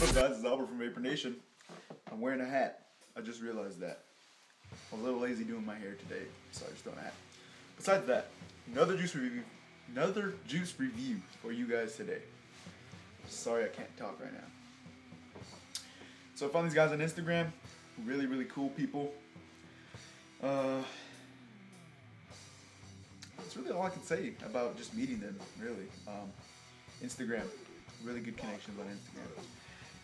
What's guys? It's Albert from VaperNation. I'm wearing a hat. I just realized that. I was a little lazy doing my hair today, so I just don't hat. Besides that, another juice review, another juice review for you guys today. Sorry I can't talk right now. So I found these guys on Instagram. Really, really cool people. Uh, that's really all I can say about just meeting them. Really, um, Instagram, really good connections on Instagram.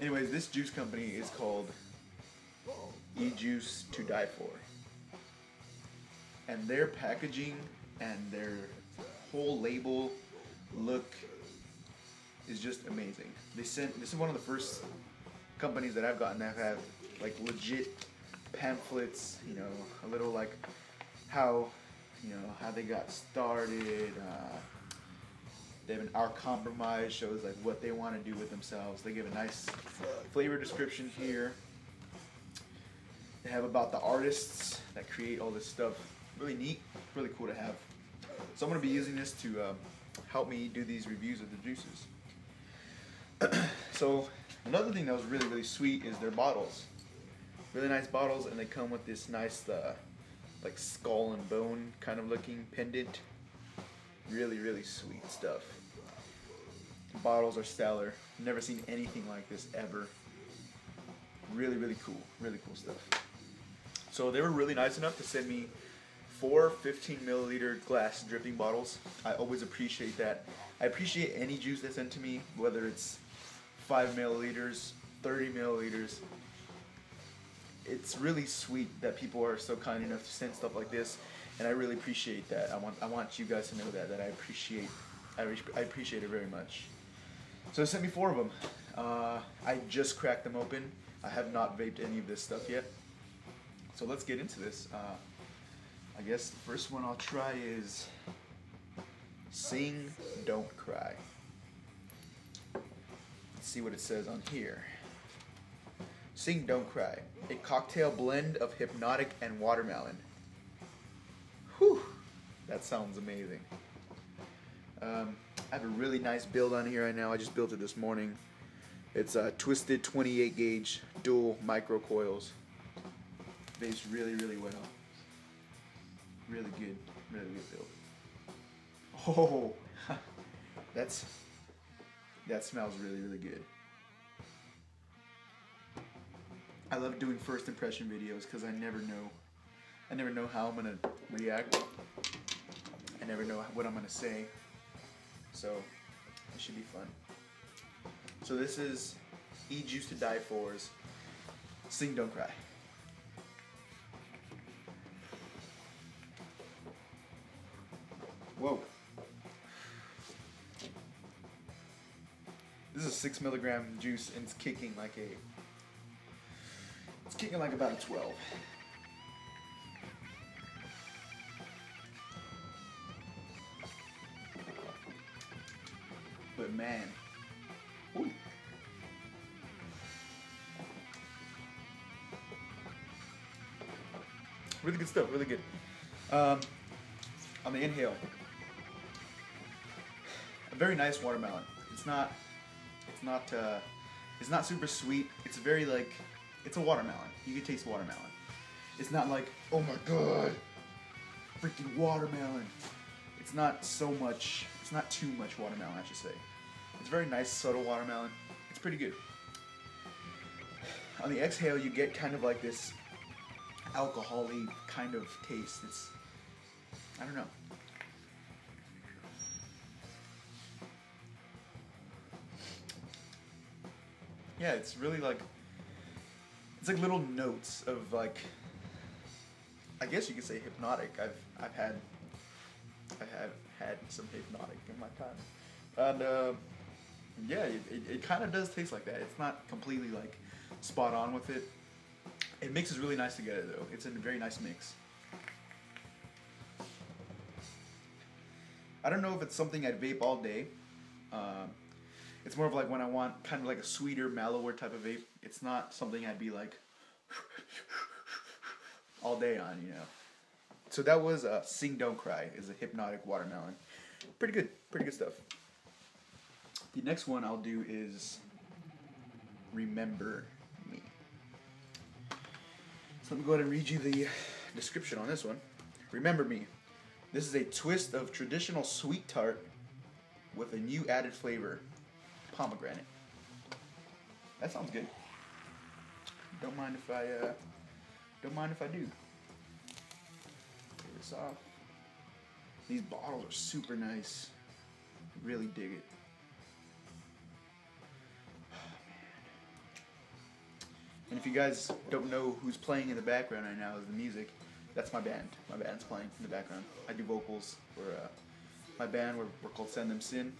Anyways, this juice company is called E Juice to Die For, and their packaging and their whole label look is just amazing. They sent this is one of the first companies that I've gotten that have like legit pamphlets, you know, a little like how you know how they got started. Uh, they have an our compromise shows like what they want to do with themselves. They give a nice flavor description here. They have about the artists that create all this stuff. Really neat, really cool to have. So I'm gonna be using this to um, help me do these reviews of the juices. so another thing that was really really sweet is their bottles. Really nice bottles, and they come with this nice uh, like skull and bone kind of looking pendant. Really really sweet stuff. Bottles are stellar. Never seen anything like this ever. Really really cool. Really cool stuff. So they were really nice enough to send me four 15 milliliter glass dripping bottles. I always appreciate that. I appreciate any juice that's sent to me, whether it's 5 milliliters, 30 milliliters. It's really sweet that people are so kind enough to send stuff like this, and I really appreciate that. I want I want you guys to know that that I appreciate I, I appreciate it very much. So they sent me four of them. Uh, I just cracked them open. I have not vaped any of this stuff yet. So let's get into this. Uh, I guess the first one I'll try is Sing Don't Cry. Let's see what it says on here. Sing Don't Cry, a cocktail blend of Hpnotiq and watermelon. Whew, that sounds amazing. Um, I have a really nice build on here right now. I just built it this morning. It's a twisted 28 gauge dual micro coils. Vapes really, really well. Really good, really good build. Oh, that's that smells really, really good. I love doing first impression videos because I never know, I never know how I'm gonna react. I never know what I'm gonna say. So it should be fun. So this is E Juice to Die For's Sing Don't Cry. Whoa. This is a six milligram juice and it's kicking like a. Kicking like about a 12. But man. Ooh. Really good stuff, really good. Um, on the inhale, a very nice watermelon. It's not, it's not, uh, it's not super sweet. It's very like, it's a watermelon. You can taste watermelon. It's not like, oh my god, freaking watermelon. It's not so much. It's not too much watermelon, I should say. It's very nice, subtle watermelon. It's pretty good. On the exhale, you get kind of like this alcoholic kind of taste. It's, I don't know. Yeah, it's really like, it's like little notes of like, I guess you could say Hpnotiq. I've I've had, I have had some Hpnotiq in my time, and uh, yeah, it, it, it kind of does taste like that. It's not completely like spot on with it. It mixes really nice together though. It's a very nice mix. I don't know if it's something I'd vape all day. Um, it's more of like when I want kind of like a sweeter, mellower type of vape. It's not something I'd be like all day on, you know. so that was uh, Sing Don't Cry is a Hpnotiq watermelon. Pretty good, pretty good stuff. The next one I'll do is Remember Me. So let me go ahead and read you the description on this one. Remember Me. This is a twist of traditional sweet tart with a new added flavor, pomegranate. That sounds good. Don't mind if I uh, don't mind if I do. Take this off. These bottles are super nice. Really dig it. And if you guys don't know who's playing in the background right now is the music, that's my band. My band's playing in the background. I do vocals for uh, my band. We're, we're called Send Them Sin.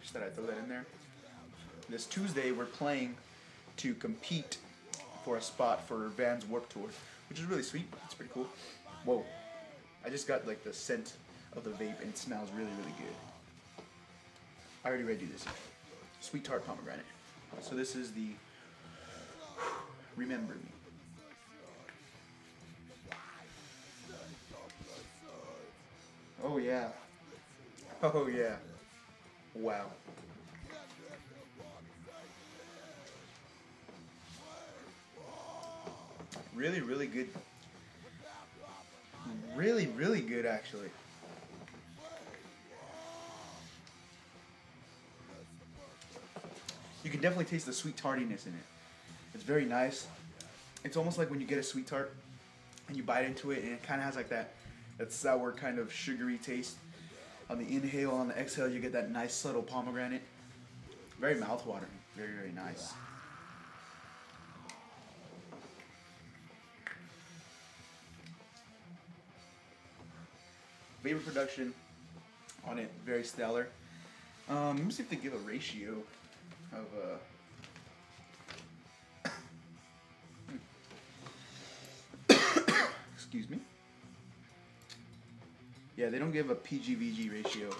Just thought I'd throw that in there. This Tuesday we're playing to compete for a spot for Vans Warped Tour, which is really sweet. It's pretty cool. Whoa. I just got like the scent of the vape and it smells really, really good. I already read you this. Sweet tart pomegranate. So this is the Remember Me. Oh yeah. Oh yeah. Wow. Really, really good. Really, really good actually. You can definitely taste the sweet tardiness in it. It's very nice. It's almost like when you get a sweet tart and you bite into it and it kind of has like that that sour kind of sugary taste. On the inhale, on the exhale, you get that nice subtle pomegranate. Very mouthwatering. Very, very nice. Vapor production on it, very stellar. Um, let me see if they give a ratio of uh, excuse me. Yeah, they don't give a PGVG ratio.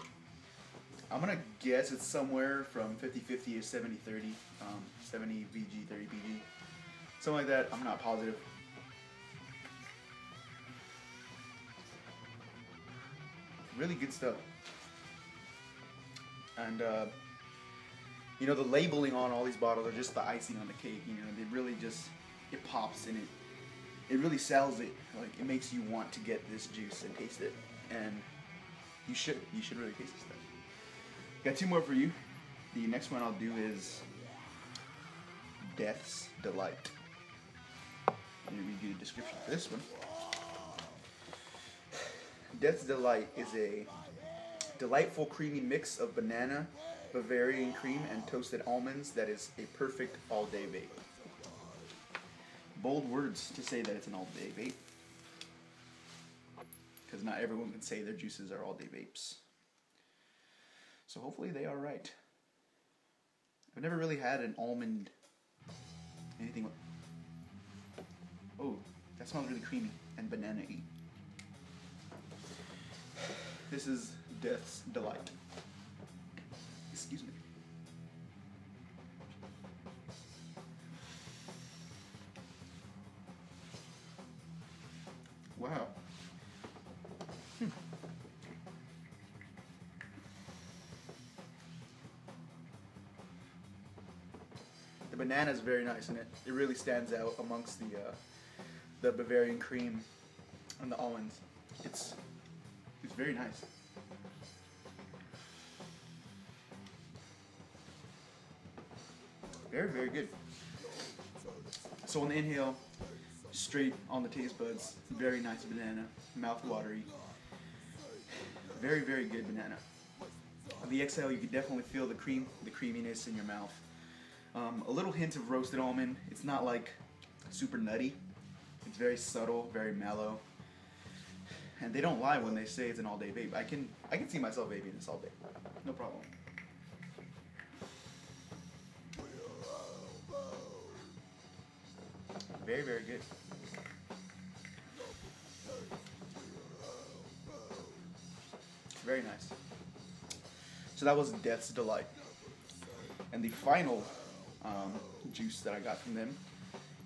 I'm gonna guess it's somewhere from 50-50 to 70-30. Um, 70 VG, 30 PG. Something like that. I'm not positive. Really good stuff. And uh, you know the labeling on all these bottles are just the icing on the cake. You know, they really just it pops and it it really sells it. Like it makes you want to get this juice and taste it. And you should. You should really taste this stuff. Got two more for you. The next one I'll do is Death's Delight. Let me read you the description for this one. Death's Delight is a delightful creamy mix of banana, Bavarian cream, and toasted almonds that is a perfect all-day vape. Bold words to say that it's an all-day vape. Because not everyone can say their juices are all-day vapes. So hopefully they are right. I've never really had an almond anything Oh, that smells really creamy and banana-y. This is Death's Delight. Excuse me. Wow. Hmm. The banana is very nice in it. It really stands out amongst the uh, the Bavarian cream and the almonds. It's it's very nice. Very very good. So on the inhale, straight on the taste buds, very nice banana, mouth watery. Very very good banana. On the exhale, you can definitely feel the cream, the creaminess in your mouth. Um, a little hint of roasted almond. It's not like super nutty. It's very subtle, very mellow. And they don't lie when they say it's an all-day vape. I can I can see myself vaping this all day. No problem. Very, very good. Very nice. So that was Death's Delight. And the final um, juice that I got from them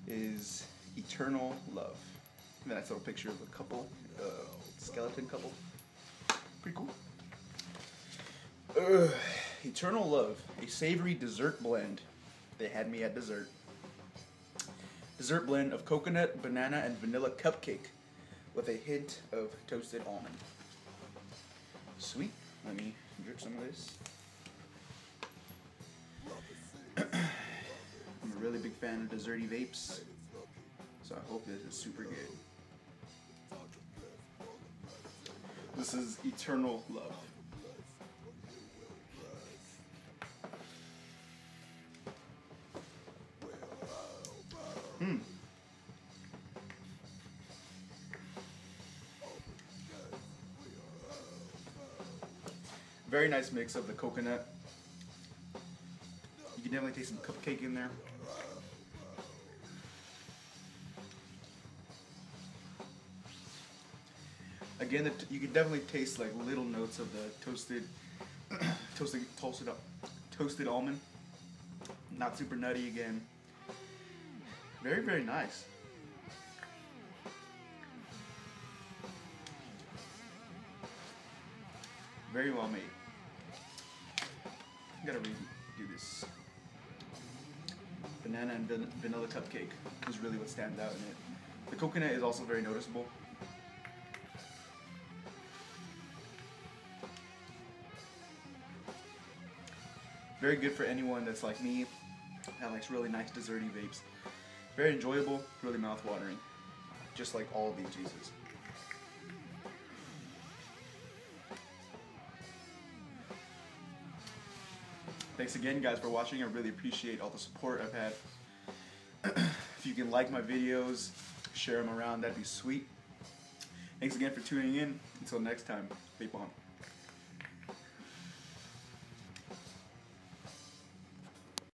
is Eternal Love. Nice little picture of a couple, uh, skeleton couple. Pretty cool. Ugh. Eternal Love, a savory dessert blend. They had me at dessert. Dessert blend of coconut, banana, and vanilla cupcake with a hint of toasted almond. Sweet. Let me drip some of this. I'm a really big fan of desserty vapes, so I hope this is super good. This is Eternal Love. Hmm. Very nice mix of the coconut. You can definitely taste some cupcake in there. Again, the you can definitely taste like little notes of the toasted, toasted, toasted, toasted almond. Not super nutty again. Very, very nice. Very well made. Gotta redo this. Banana and van- vanilla cupcake is really what stands out in it. The coconut is also very noticeable. Very good for anyone that's like me, that likes really nice desserty vapes. Very enjoyable, really mouth-watering, just like all of these juices. Thanks again, guys, for watching. I really appreciate all the support I've had. if you can like my videos, share them around, that'd be sweet. Thanks again for tuning in. Until next time, vape on.